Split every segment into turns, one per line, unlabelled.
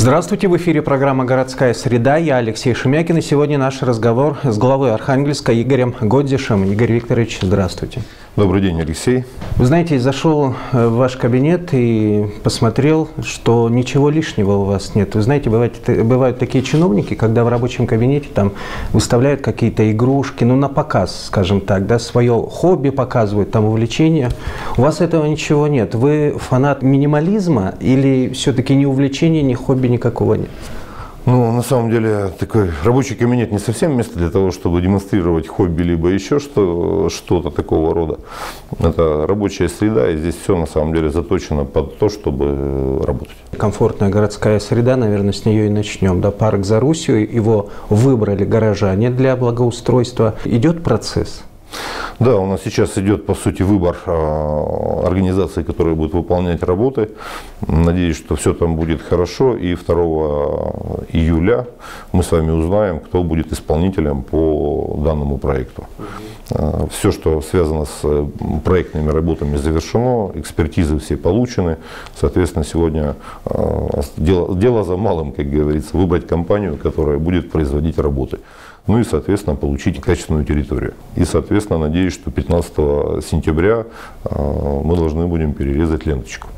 Здравствуйте, в эфире программа «Городская среда». Я Алексей Шемякин, и сегодня наш разговор с главой Архангельска Игорем Годзишем. Игорь Викторович, здравствуйте.
Добрый день, Алексей.
Вы знаете, зашел э, в ваш кабинет и посмотрел, что ничего лишнего у вас нет. Вы знаете, бывают, бывают такие чиновники, когда в рабочем кабинете там выставляют какие-то игрушки, ну, на показ, скажем так, да, свое хобби показывают, там, увлечение. У вас этого ничего нет. Вы фанат минимализма или все-таки ни увлечения, ни хобби никакого нет?
Ну, на самом деле, такой рабочий кабинет не совсем место для того, чтобы демонстрировать хобби, либо еще что, что-то такого рода. Это рабочая среда, и здесь все на самом деле заточено под то, чтобы работать.
Комфортная городская среда, наверное, с нее и начнем. Да, парк за Русью, его выбрали горожане для благоустройства. Идет процесс?
Да, у нас сейчас идет, по сути, выбор а, организации, которые будут выполнять работы. Надеюсь, что все там будет хорошо. И 2 июля мы с вами узнаем, кто будет исполнителем по данному проекту. А, все, что связано с э, проектными работами, завершено, экспертизы все получены. Соответственно, сегодня дело, дело за малым, как говорится, выбрать компанию, которая будет производить работы ну и, соответственно, получить качественную территорию. И, соответственно, надеюсь, что 15 сентября а, мы должны будем перерезать ленточку.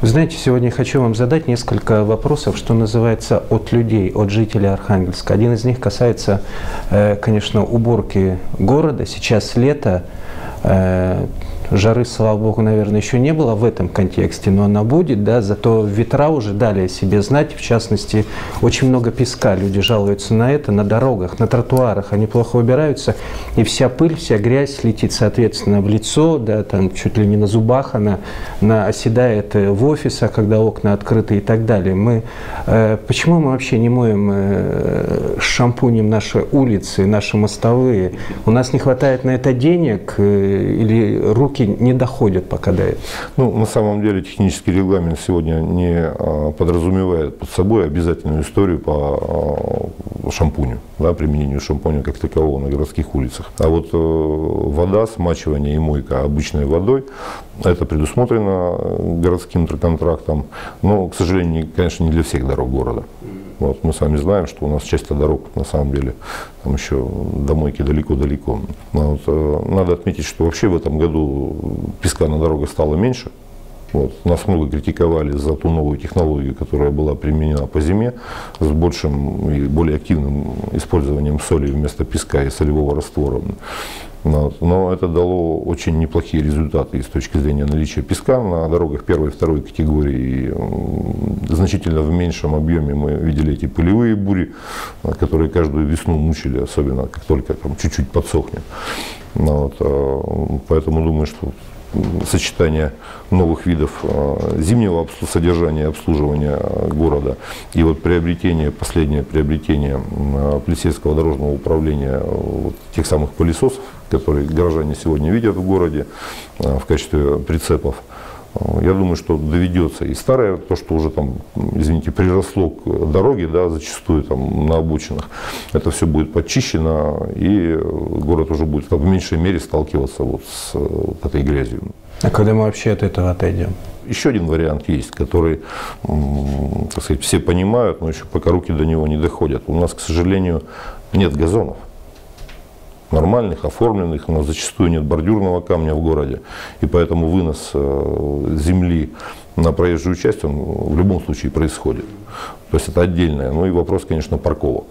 Вы знаете, сегодня хочу вам задать несколько вопросов, что называется, от людей, от жителей Архангельска. Один из них касается, э, конечно, уборки города. Сейчас лето, э, Жары, слава богу, наверное, еще не было в этом контексте, но она будет, да, зато ветра уже дали о себе знать, в частности, очень много песка, люди жалуются на это, на дорогах, на тротуарах, они плохо убираются, и вся пыль, вся грязь летит, соответственно, в лицо, да, там чуть ли не на зубах она, на, оседает в офисах, когда окна открыты и так далее. Мы, э, почему мы вообще не моем э, шампунем наши улицы, наши мостовые? У нас не хватает на это денег э, или руки руки не доходят пока до этого?
Ну, на самом деле технический регламент сегодня не а, подразумевает под собой обязательную историю по а, шампуню, да, применению шампуня как такового на городских улицах. А вот э, вода, смачивание и мойка обычной водой, это предусмотрено э, городским контрактом, но, к сожалению, конечно, не для всех дорог города. Вот, мы с вами знаем, что у нас часть дорог, на самом деле, там еще до мойки далеко-далеко. Вот, э, надо отметить, что вообще в этом году песка на дорогах стало меньше. Вот. Нас много критиковали за ту новую технологию, которая была применена по зиме, с большим и более активным использованием соли вместо песка и солевого раствора. Но это дало очень неплохие результаты с точки зрения наличия песка на дорогах первой и второй категории. И значительно в меньшем объеме мы видели эти пылевые бури, которые каждую весну мучили, особенно как только там чуть-чуть подсохнет. Вот, а, поэтому думаю, что сочетание новых видов а, зимнего содержания и обслуживания города и вот приобретение, последнее приобретение полицейского дорожного управления вот, тех самых пылесосов, которые горожане сегодня видят в городе в качестве прицепов. Я думаю, что доведется и старое, то, что уже там, извините, приросло к дороге, да, зачастую там на обочинах, это все будет подчищено, и город уже будет в меньшей мере сталкиваться вот с вот этой грязью.
А когда мы вообще от этого отойдем?
Еще один вариант есть, который, так сказать, все понимают, но еще пока руки до него не доходят. У нас, к сожалению, нет газонов нормальных, оформленных, но зачастую нет бордюрного камня в городе, и поэтому вынос э, земли на проезжую часть, он в любом случае происходит. То есть это отдельное. Ну и вопрос, конечно, парковок.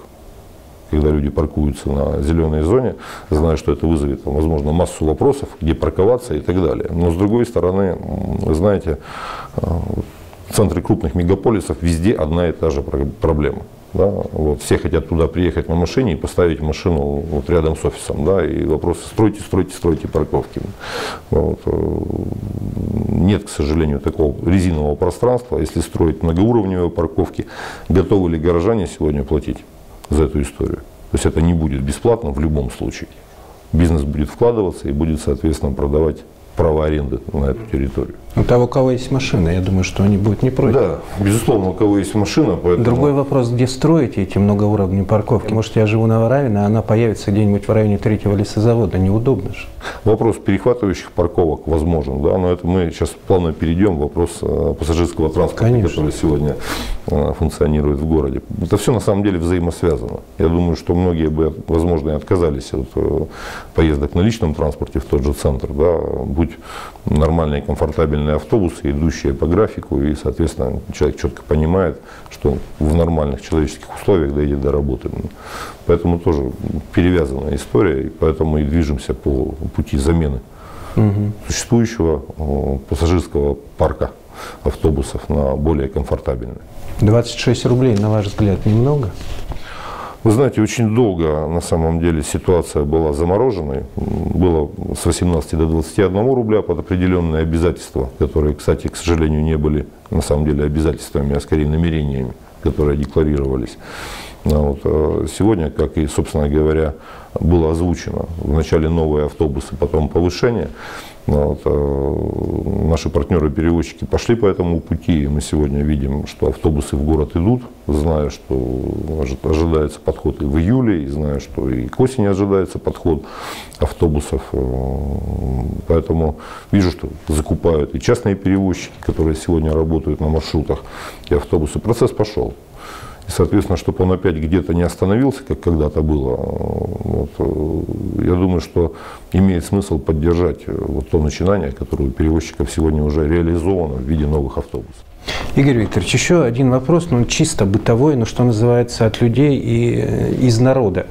Когда люди паркуются на зеленой зоне, зная, что это вызовет, возможно, массу вопросов, где парковаться и так далее. Но с другой стороны, вы знаете, э, в центре крупных мегаполисов везде одна и та же проблема. Да, вот, все хотят туда приехать на машине и поставить машину вот рядом с офисом. Да, и вопрос стройте, стройте, стройте парковки. Вот. Э, нет, к сожалению, такого резинового пространства. Если строить многоуровневые парковки, готовы ли горожане сегодня платить за эту историю? То есть это не будет бесплатно в любом случае. Бизнес будет вкладываться и будет, соответственно, продавать право аренды на эту территорию.
У того, у кого есть машина, я думаю, что они будут не против.
Да, безусловно, у кого есть машина.
Поэтому... Другой вопрос, где строить эти многоуровневые парковки. Может, я живу на Варавино, а она появится где-нибудь в районе третьего лесозавода. Неудобно же.
Вопрос перехватывающих парковок возможен, да, но это мы сейчас плавно перейдем вопрос э, пассажирского транспорта, Конечно. который сегодня э, функционирует в городе. Это все на самом деле взаимосвязано. Я думаю, что многие бы, возможно, и отказались от э, поездок на личном транспорте в тот же центр, да, будь нормальные комфортабельные автобусы, идущие по графику, и, соответственно, человек четко понимает, что в нормальных человеческих условиях дойдет до работы. Поэтому тоже перевязанная история, и поэтому и движемся по пути замены угу. существующего пассажирского парка автобусов на более комфортабельный.
26 рублей, на ваш взгляд, немного?
Вы знаете, очень долго на самом деле ситуация была замороженной. Было с 18 до 21 рубля под определенные обязательства, которые, кстати, к сожалению, не были на самом деле обязательствами, а скорее намерениями, которые декларировались. Вот, э, сегодня, как и, собственно говоря, было озвучено, вначале новые автобусы, потом повышение. Вот, э, наши партнеры-перевозчики пошли по этому пути, и мы сегодня видим, что автобусы в город идут, зная, что ожидается подход и в июле, и зная, что и к осени ожидается подход автобусов. Э, поэтому вижу, что закупают и частные перевозчики, которые сегодня работают на маршрутах, и автобусы. Процесс пошел. Соответственно, чтобы он опять где-то не остановился, как когда-то было, вот, э, я думаю, что имеет смысл поддержать э, вот то начинание, которое у перевозчиков сегодня уже реализовано в виде новых автобусов.
Игорь Викторович, еще один вопрос, ну, чисто бытовой, но что называется от людей и э, из народа.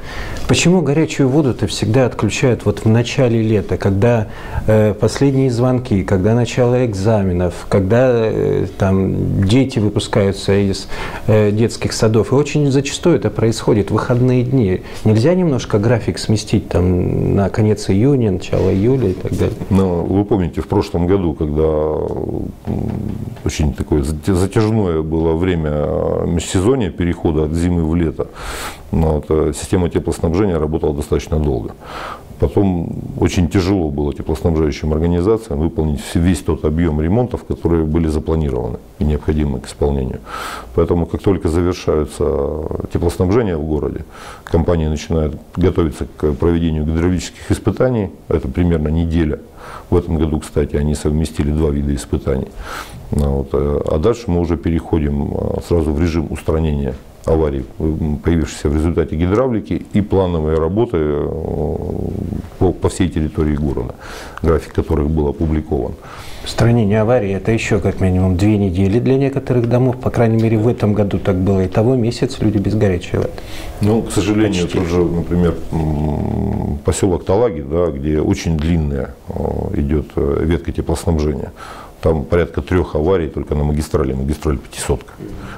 Почему горячую воду-то всегда отключают вот в начале лета, когда э, последние звонки, когда начало экзаменов, когда э, там дети выпускаются из э, детских садов. И очень зачастую это происходит в выходные дни. Нельзя немножко график сместить там на конец июня, начало июля и так далее?
Ну, вы помните, в прошлом году, когда очень такое затяжное было время э, межсезонья, перехода от зимы в лето. Вот, э, система теплоснабжения работала достаточно долго. Потом очень тяжело было теплоснабжающим организациям выполнить весь тот объем ремонтов, которые были запланированы и необходимы к исполнению. Поэтому, как только завершаются теплоснабжение в городе, компания начинает готовиться к проведению гидравлических испытаний. Это примерно неделя. В этом году, кстати, они совместили два вида испытаний. Ну вот. Э, а дальше мы уже переходим э, сразу в режим устранения аварий, появившихся в результате гидравлики, и плановые работы э, по, по всей территории города, график которых был опубликован.
Устранение аварии – это еще как минимум две недели для некоторых домов. По крайней мере, в этом году так было. И того месяц люди без горячей воды.
Ну, к сожалению, Почти. тот же, например, поселок Талаги, да, где очень длинная идет ветка теплоснабжения. Там порядка трех аварий только на магистрали, магистраль 500.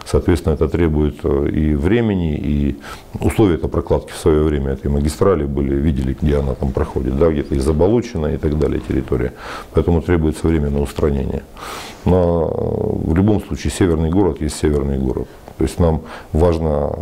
Соответственно, это требует э, и времени, и условия это прокладки в свое время этой магистрали были, видели, где она там проходит, да, где-то и заболочена и так далее территория. Поэтому требуется время на устранение. Но э, в любом случае северный город есть северный город. То есть нам важно,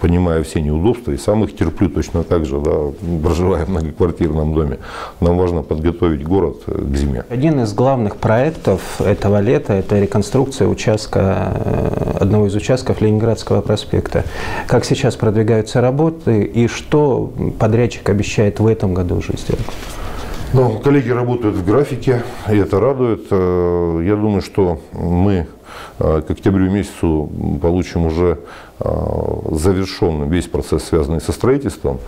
понимая все неудобства, и сам их терплю точно так же, да, проживая в многоквартирном доме, нам важно подготовить город к зиме.
Один из главных проектов этого лета – это реконструкция участка, э, одного из участков Ленинградского проспекта. Как сейчас продвигаются работы и что подрядчик обещает в этом году уже сделать?
Ну, коллеги работают в графике, и это радует. Э, я думаю, что мы Э, к октябрю месяцу получим уже э, завершенный весь процесс, связанный со строительством.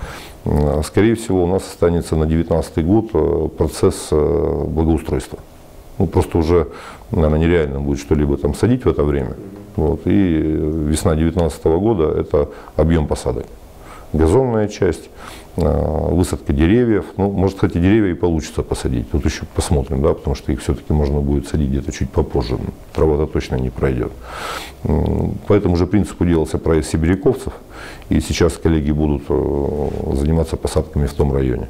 Скорее всего, у нас останется на 2019 год процесс благоустройства. Ну, просто уже, наверное, нереально будет что-либо там садить в это время. Вот. И весна 2019 года – это объем посадок. Газонная часть, высадка деревьев. Ну, может, кстати, деревья и получится посадить. Тут еще посмотрим, да, потому что их все-таки можно будет садить где-то чуть попозже. Трава-то точно не пройдет. По этому же принципу делался проезд сибиряковцев. И сейчас коллеги будут э, заниматься посадками в том районе.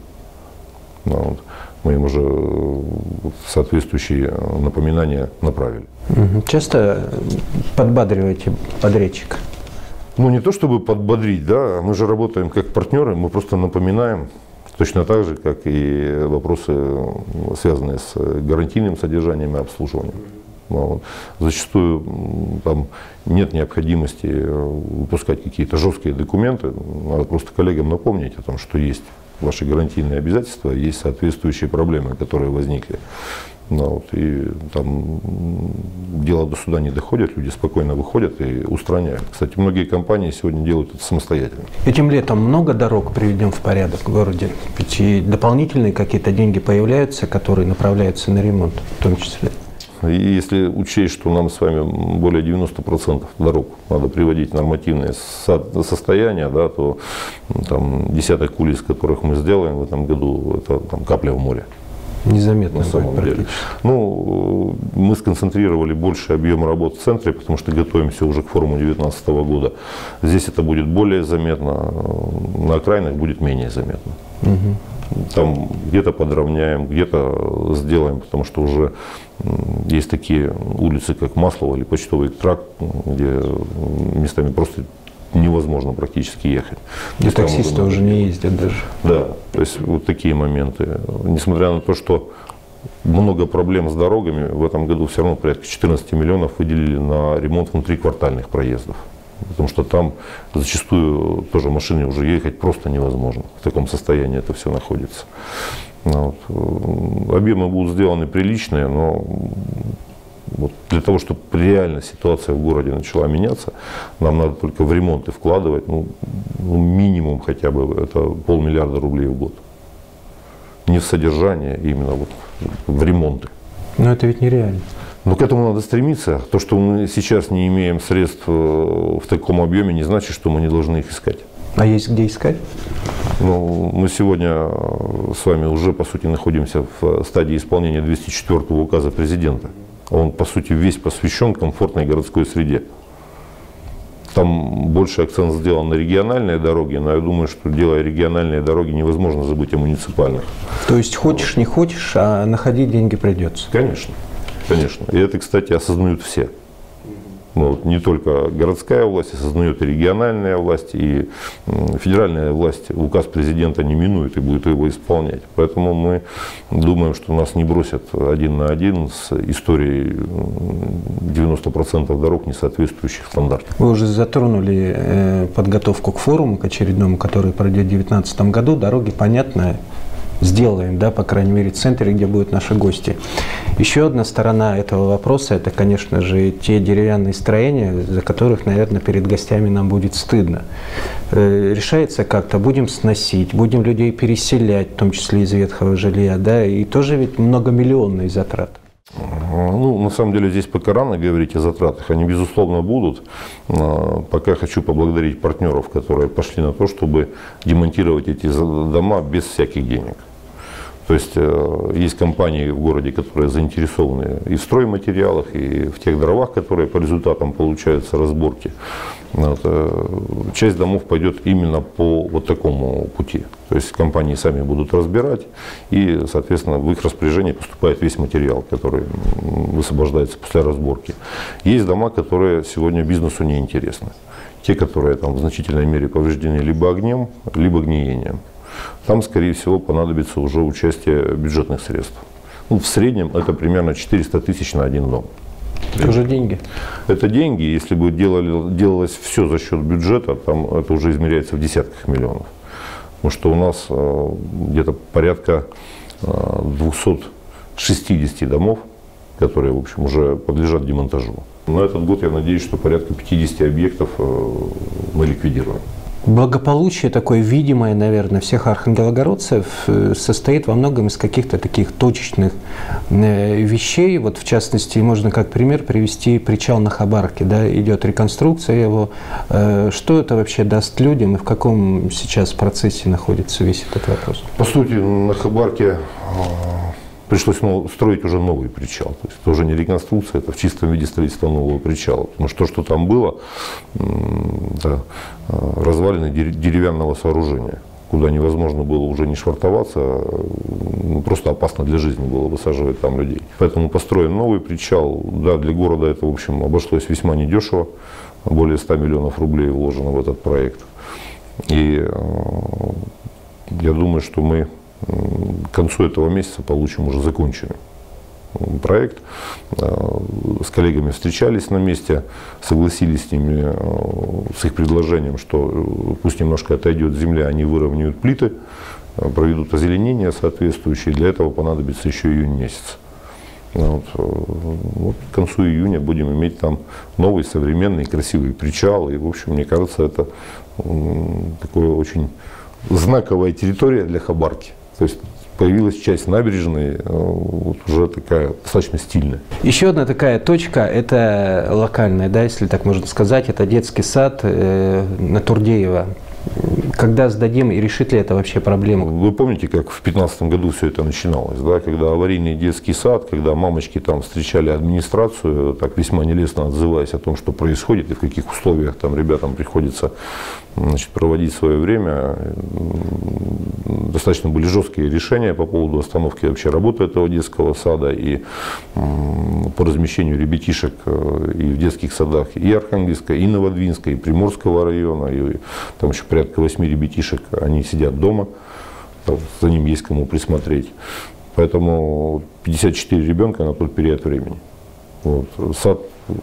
Ну, вот. Мы им уже э, соответствующие напоминания направили.
Часто подбадриваете подрядчика?
Ну, не то чтобы подбодрить, да, мы же работаем как партнеры, мы просто напоминаем, точно так же, как и вопросы, связанные с гарантийным содержанием и обслуживанием. Вот. Зачастую там нет необходимости выпускать какие-то жесткие документы, надо просто коллегам напомнить о том, что есть ваши гарантийные обязательства, есть соответствующие проблемы, которые возникли. Ну, вот, и там дело до суда не доходит, люди спокойно выходят и устраняют. Кстати, многие компании сегодня делают это самостоятельно.
Этим летом много дорог приведем в порядок в городе? Ведь и дополнительные какие-то деньги появляются, которые направляются на ремонт в том числе.
И если учесть, что нам с вами более 90% дорог надо приводить в нормативное состояние, да, то там, десяток улиц, которых мы сделаем в этом году, это там, капля в море.
Незаметно
на самом деле. Ну, мы сконцентрировали больше объем работ в центре, потому что готовимся уже к форуму 2019 года. Здесь это будет более заметно, на окраинах будет менее заметно. Угу. Там где-то подровняем, где-то сделаем, потому что уже есть такие улицы, как Маслово или Почтовый тракт, где местами просто невозможно практически ехать.
И таксисты уже не ездят даже.
Да, то есть вот такие моменты. Несмотря на то, что много проблем с дорогами, в этом году все равно порядка 14 миллионов выделили на ремонт внутриквартальных проездов. Потому что там зачастую тоже машине уже ехать просто невозможно. В таком состоянии это все находится. Ну вот. Объемы будут сделаны приличные, но вот для того, чтобы реально ситуация в городе начала меняться, нам надо только в ремонты вкладывать, ну, ну минимум хотя бы это полмиллиарда рублей в год. Не в содержание, а именно вот в ремонты.
Но это ведь нереально.
Но к этому надо стремиться. То, что мы сейчас не имеем средств э, в таком объеме, не значит, что мы не должны их искать.
А есть где искать?
Ну, мы сегодня э, с вами уже, по сути, находимся в стадии исполнения 204 указа президента. Он, по сути, весь посвящен комфортной городской среде. Там больше акцент сделан на региональные дороги, но я думаю, что делая региональные дороги, невозможно забыть о муниципальных.
То есть хочешь, не хочешь, а находить деньги придется?
Конечно, конечно. И это, кстати, осознают все. Ну, вот не только городская власть осознает и региональная власть, и федеральная власть указ президента не минует и будет его исполнять. Поэтому мы думаем, что нас не бросят один на один с историей 90% дорог, не соответствующих стандартам.
Вы уже затронули э, подготовку к форуму, к очередному, который пройдет в 2019 году. Дороги, понятно, сделаем, да, по крайней мере, в центре, где будут наши гости. Еще одна сторона этого вопроса – это, конечно же, те деревянные строения, за которых, наверное, перед гостями нам будет стыдно. Э, решается как-то, будем сносить, будем людей переселять, в том числе из ветхого жилья, да, и тоже ведь многомиллионные затраты.
Ну, на самом деле здесь пока рано говорить о затратах. Они, безусловно, будут. А, пока хочу поблагодарить партнеров, которые пошли на то, чтобы демонтировать эти дома без всяких денег. То есть э, есть компании в городе, которые заинтересованы и в стройматериалах, и в тех дровах, которые по результатам получаются разборки. Вот, э, часть домов пойдет именно по вот такому пути. То есть компании сами будут разбирать, и, соответственно, в их распоряжение поступает весь материал, который высвобождается после разборки. Есть дома, которые сегодня бизнесу не интересны. Те, которые там в значительной мере повреждены либо огнем, либо гниением там, скорее всего, понадобится уже участие бюджетных средств. Ну, в среднем это примерно 400 тысяч на один дом.
Это уже деньги.
Это деньги. Если бы делали, делалось все за счет бюджета, там это уже измеряется в десятках миллионов. Потому что у нас э, где-то порядка э, 260 домов, которые, в общем, уже подлежат демонтажу. На этот год я надеюсь, что порядка 50 объектов э, мы ликвидируем.
Благополучие такое видимое, наверное, всех архангелогородцев э, состоит во многом из каких-то таких точечных э, вещей. Вот в частности, можно как пример привести причал на Хабарке. Да, идет реконструкция его. Э, что это вообще даст людям и в каком сейчас процессе находится весь этот вопрос?
По сути, на Хабарке пришлось строить уже новый причал. То есть это уже не реконструкция, это в чистом виде строительство нового причала. Потому что то, что там было, это развалины деревянного сооружения куда невозможно было уже не швартоваться, ну, просто опасно для жизни было высаживать там людей. Поэтому построен новый причал. Да, для города это, в общем, обошлось весьма недешево. Более 100 миллионов рублей вложено в этот проект. И э, я думаю, что мы к концу этого месяца получим уже законченный проект. Э, с коллегами встречались на месте, согласились с ними, э, с их предложением, что э, пусть немножко отойдет земля, они выровняют плиты проведут озеленение соответствующее. Для этого понадобится еще июнь месяц. Вот, вот к концу июня будем иметь там новый, современный, красивый причал. И, в общем, мне кажется, это такое очень знаковая территория для Хабарки. То есть появилась часть набережной, э, вот уже такая достаточно стильная.
Еще одна такая точка, это локальная, да, если так можно сказать, это детский сад э, на Турдеева. Когда сдадим и решит ли это вообще проблему?
Вы помните, как в 2015 году все это начиналось, да, когда аварийный детский сад, когда мамочки там встречали администрацию, так весьма нелестно отзываясь о том, что происходит и в каких условиях там ребятам приходится значит, проводить свое время. Достаточно были жесткие решения по поводу остановки вообще работы этого детского сада и по размещению ребятишек э, и в детских садах и Архангельска, и Новодвинска, и Приморского района, и там еще порядка восьми ребятишек, они сидят дома, за ним есть кому присмотреть. Поэтому 54 ребенка на тот период времени. Вот. Сад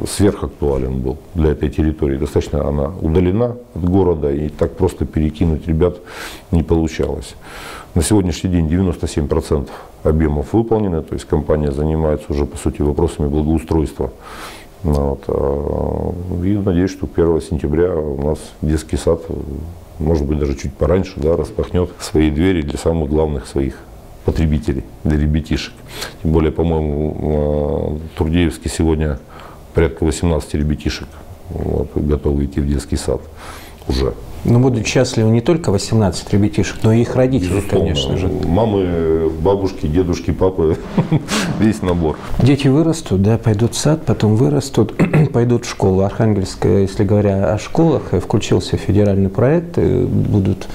сверхактуален был для этой территории. Достаточно она удалена от города, и так просто перекинуть ребят не получалось. На сегодняшний день 97% объемов выполнены, то есть компания занимается уже, по сути, вопросами благоустройства. Вот. А, и надеюсь, что 1 сентября у нас детский сад, может быть, даже чуть пораньше, да, распахнет свои двери для самых главных своих потребителей, для ребятишек. Тем более, по-моему, а, Турдеевский сегодня порядка 18 ребятишек вот, готовы идти в детский сад уже.
Но будут счастливы не только 18 ребятишек, но и их родители, Безусловно. конечно же.
Мамы, бабушки, дедушки, папы, весь набор.
Дети вырастут, да, пойдут в сад, потом вырастут, пойдут в школу. Архангельская, если говоря о школах, включился федеральный проект, будут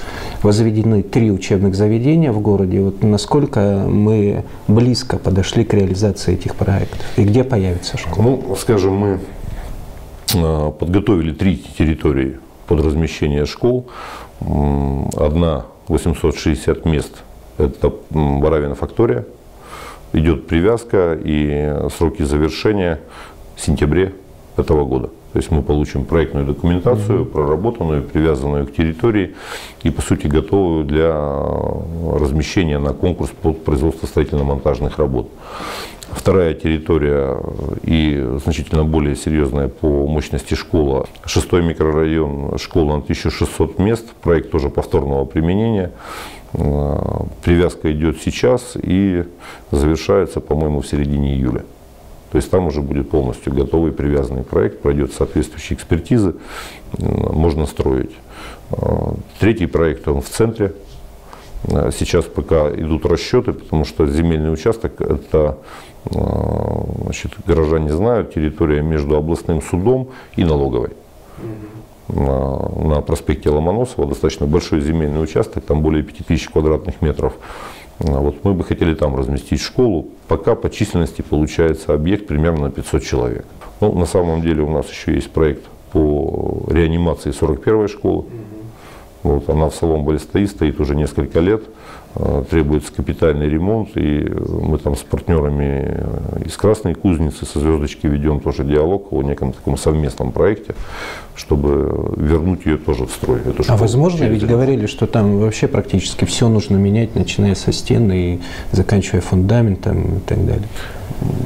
возведены три учебных заведения в городе. Вот насколько мы близко подошли к реализации этих проектов и где появится школа?
Ну, скажем, мы э, подготовили три территории под размещение школ. Одна 860 мест – это Баравина фактория. Идет привязка и сроки завершения в сентябре этого года. То есть мы получим проектную документацию, проработанную, привязанную к территории и, по сути, готовую для размещения на конкурс под производство строительно-монтажных работ. Вторая территория и значительно более серьезная по мощности школа. Шестой микрорайон, школа на 1600 мест, проект тоже повторного применения. Привязка идет сейчас и завершается, по-моему, в середине июля. То есть там уже будет полностью готовый привязанный проект, пройдет соответствующие экспертизы, можно строить. Третий проект, он в центре Э, сейчас пока идут расчеты, потому что земельный участок – это, э, значит, горожане знают, территория между областным судом и налоговой. На, на проспекте Ломоносова достаточно большой земельный участок, там более 5000 квадратных метров. Э, вот мы бы хотели там разместить школу. Пока по численности получается объект примерно на 500 человек. Ну, на самом деле у нас еще есть проект по реанимации 41-й школы. Вот, она в Соломболе стоит, стоит уже несколько лет, требуется капитальный ремонт, и мы там с партнерами из Красной Кузницы, со Звездочки ведем тоже диалог о неком таком совместном проекте, чтобы вернуть ее тоже в строй.
Эту а возможно, ведь говорили, что там вообще практически все нужно менять, начиная со стены и заканчивая фундаментом и так далее.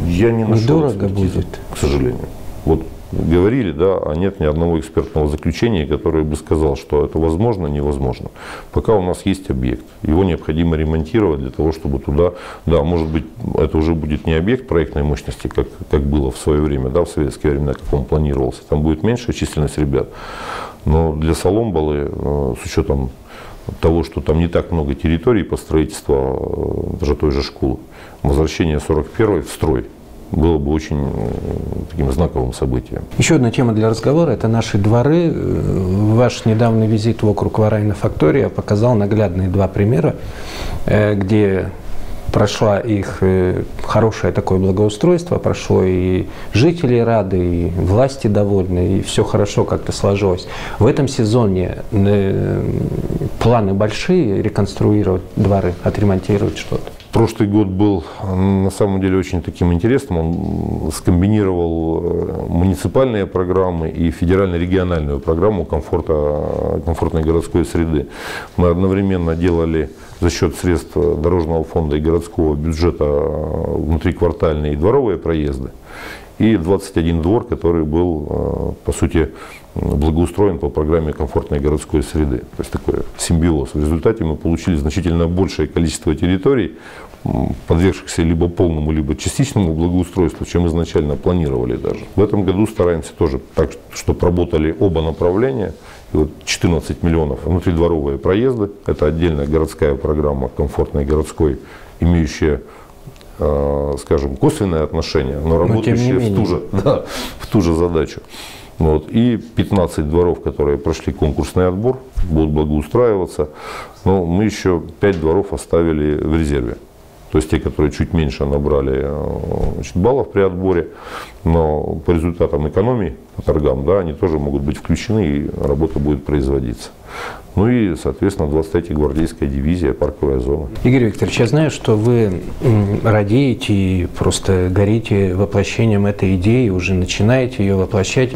Я не нашел
Недорого будет.
К сожалению. Вот говорили, да, а нет ни одного экспертного заключения, которое бы сказал, что это возможно, невозможно. Пока у нас есть объект, его необходимо ремонтировать для того, чтобы туда, да, может быть, это уже будет не объект проектной мощности, как, как было в свое время, да, в советские времена, как он планировался, там будет меньшая численность ребят, но для Соломбалы, э, с учетом того, что там не так много территорий по строительству э, даже той же школы, возвращение 41 в строй было бы очень э, таким знаковым событием.
Еще одна тема для разговора – это наши дворы. Э, ваш недавний визит в округ Варайна Фактория показал наглядные два примера, э, где прошла их хорошее такое благоустройство, прошло и жители рады, и власти довольны, и все хорошо как-то сложилось. В этом сезоне планы большие реконструировать дворы, отремонтировать что-то?
Прошлый год был на самом деле очень таким интересным. Он скомбинировал э, муниципальные программы и федерально-региональную программу комфорта, комфортной городской среды. Мы одновременно делали за счет средств дорожного фонда и городского бюджета внутриквартальные и дворовые проезды. И 21 двор, который был, э, по сути, благоустроен по программе комфортной городской среды. То есть такой симбиоз. В результате мы получили значительно большее количество территорий, подвергшихся либо полному, либо частичному благоустройству, чем изначально планировали даже. В этом году стараемся тоже так, чтобы работали оба направления. И вот 14 миллионов внутридворовые проезды. Это отдельная городская программа комфортной городской, имеющая э, скажем, косвенное отношение, но работающее в, ту же, да, в ту же задачу. Вот. И 15 дворов, которые прошли конкурсный отбор, будут благоустраиваться. Но мы еще 5 дворов оставили в резерве. То есть те, которые чуть меньше набрали э, значит, баллов при отборе, но по результатам экономии по торгам, да, они тоже могут быть включены и работа будет производиться. Ну и, соответственно, 23-я гвардейская дивизия, парковая зона.
Игорь Викторович, я знаю, что вы радеете и просто горите воплощением этой идеи, уже начинаете ее воплощать,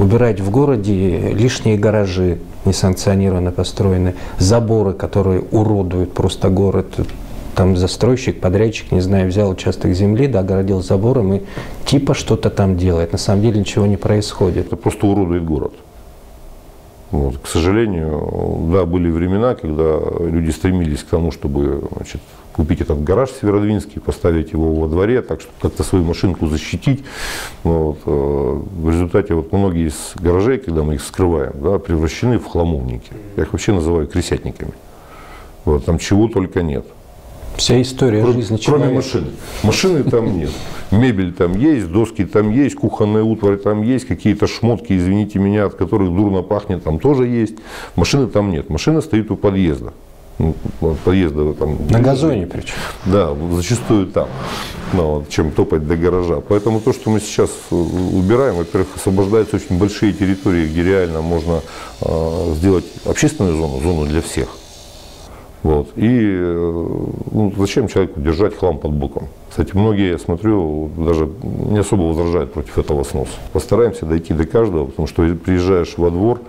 убирать в городе лишние гаражи, несанкционированно построены, заборы, которые уродуют просто город, там застройщик, подрядчик, не знаю, взял участок земли, да, огородил забором и типа что-то там делает. На самом деле ничего не происходит.
Это просто уродует город. Вот. К сожалению, да, были времена, когда люди стремились к тому, чтобы значит, купить этот гараж Северодвинский, поставить его во дворе, так чтобы как-то свою машинку защитить. Вот. Э, в результате вот многие из гаражей, когда мы их скрываем, да, превращены в хламовники. Я их вообще называю крысятниками. Вот. Там чего только нет.
Вся история
кроме,
жизни
человека. Кроме машины. Машины там нет. Мебель там есть, доски там есть, кухонная утварь там есть, какие-то шмотки, извините меня, от которых дурно пахнет, там тоже есть. Машины там нет. Машина стоит у подъезда. Ну, подъезда там.
На газоне причем.
Да, зачастую там. Ну, чем топать до гаража. Поэтому то, что мы сейчас э, убираем, во-первых, освобождаются очень большие территории, где реально можно э, сделать общественную зону, зону для всех. Вот. И э, ну, зачем человеку держать хлам под боком? Кстати, многие, я смотрю, даже не особо возражают против этого сноса. Постараемся дойти до каждого, потому что приезжаешь во двор,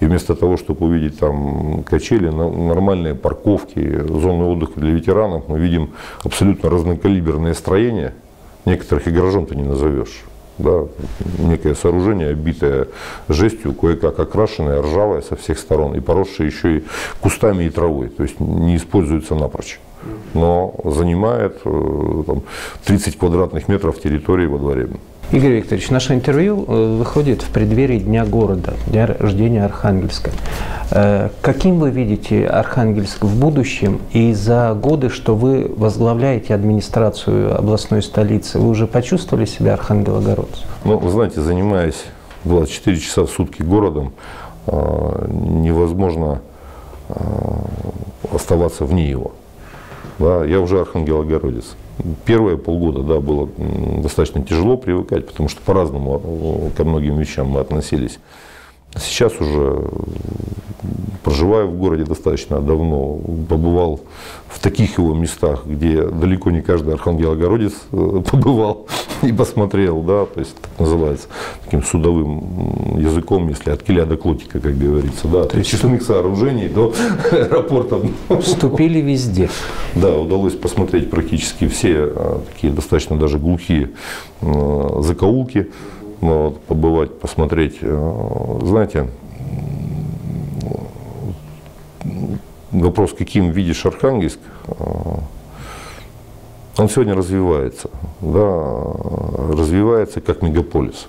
и вместо того, чтобы увидеть там качели, нормальные парковки, зоны отдыха для ветеранов, мы видим абсолютно разнокалиберные строения. Некоторых и гаражом-то не назовешь да, некое сооружение, обитое жестью, кое-как окрашенное, ржавое со всех сторон и поросшее еще и кустами и травой, то есть не используется напрочь. Но занимает э, там, 30 квадратных метров территории во дворе.
Игорь Викторович, наше интервью э, выходит в преддверии Дня города, Дня рождения Архангельска. Э, каким вы видите Архангельск в будущем и за годы, что вы возглавляете администрацию областной столицы, вы уже почувствовали себя архангелогородцем?
Ну, вы знаете, занимаясь 24 часа в сутки городом, э, невозможно оставаться вне его. Да, я уже архангелогородец. Первые полгода, да, было достаточно тяжело привыкать, потому что по-разному э, ко многим вещам мы относились. Сейчас уже проживаю в городе достаточно давно, побывал в таких его местах, где далеко не каждый архангел-огородец э, побывал и посмотрел, да, то есть так называется таким судовым языком, если от киля до клотика, как говорится, да, то есть честных сооружений до аэропорта.
Вступили везде.
Да, удалось посмотреть практически все а, такие достаточно даже глухие а, закоулки, ну, вот, побывать, посмотреть. А, знаете, вопрос, каким видишь Архангельск, а, он сегодня развивается. Да, развивается как мегаполис.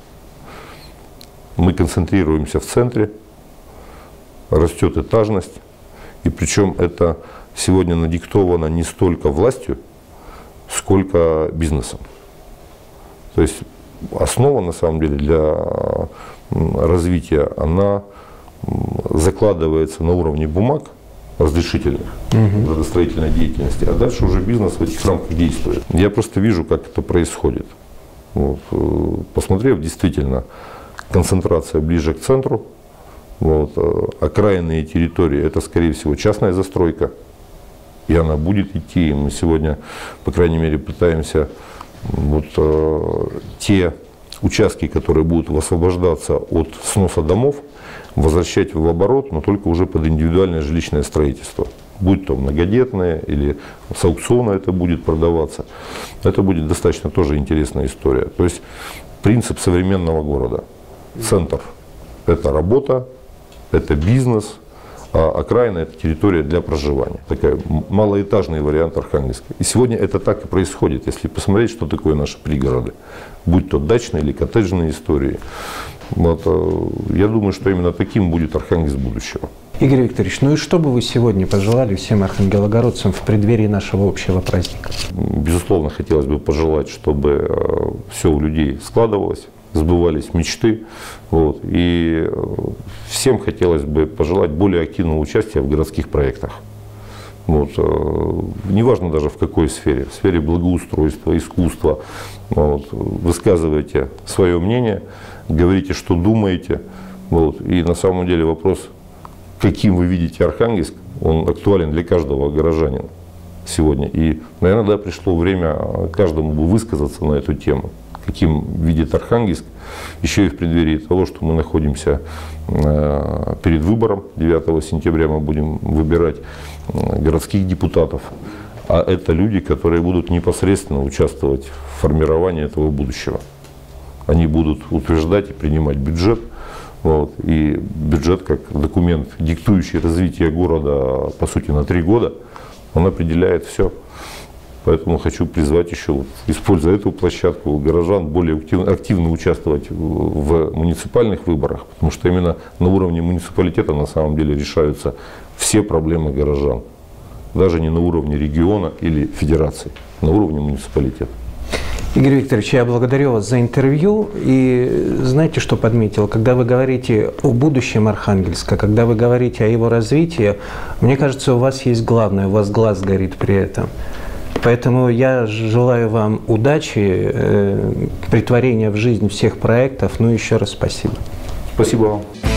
Мы концентрируемся в центре, растет этажность, и причем это сегодня надиктовано не столько властью, сколько бизнесом. То есть основа на самом деле для развития, она закладывается на уровне бумаг, разрешительных угу. градостроительной деятельности, а дальше уже бизнес в этих рамках действует. Я просто вижу, как это происходит. Вот. Э, посмотрев, действительно, концентрация ближе к центру, вот. Э, окраинные территории – это, скорее всего, частная застройка. и она будет идти. И мы сегодня, по крайней мере, пытаемся вот э, те участки, которые будут освобождаться от сноса домов, возвращать в оборот, но только уже под индивидуальное жилищное строительство. Будь то многодетные или с аукциона это будет продаваться. Это будет достаточно тоже интересная история. То есть принцип современного города. Центр – это работа, это бизнес, а окраина – это территория для проживания. Такая малоэтажный вариант Архангельска. И сегодня это так и происходит, если посмотреть, что такое наши пригороды. Будь то дачные или коттеджные истории. Вот, э, я думаю, что именно таким будет Архангельск будущего.
Игорь Викторович, ну и что бы вы сегодня пожелали всем архангелогородцам в преддверии нашего общего праздника?
Безусловно, хотелось бы пожелать, чтобы э, все у людей складывалось, сбывались мечты. Вот, и э, всем хотелось бы пожелать более активного участия в городских проектах. Вот, неважно даже в какой сфере, в сфере благоустройства, искусства, вот, высказывайте свое мнение – говорите, что думаете. Вот. И на самом деле вопрос, каким вы видите Архангельск, он актуален для каждого горожанина сегодня. И, наверное, да, пришло время каждому бы высказаться на эту тему, каким видит Архангельск, еще и в преддверии того, что мы находимся э, перед выбором. 9 сентября мы будем выбирать э, городских депутатов. А это люди, которые будут непосредственно участвовать в формировании этого будущего они будут утверждать и принимать бюджет. Вот, и бюджет как документ, диктующий развитие города, по сути, на три года, он определяет все. Поэтому хочу призвать еще, используя эту площадку, горожан более активно, активно участвовать в муниципальных выборах, потому что именно на уровне муниципалитета на самом деле решаются все проблемы горожан. Даже не на уровне региона или федерации, на уровне муниципалитета.
Игорь Викторович, я благодарю вас за интервью. И знаете, что подметил? Когда вы говорите о будущем Архангельска, когда вы говорите о его развитии, мне кажется, у вас есть главное, у вас глаз горит при этом. Поэтому я желаю вам удачи, э, притворения в жизнь всех проектов. Ну, еще раз спасибо.
Спасибо вам.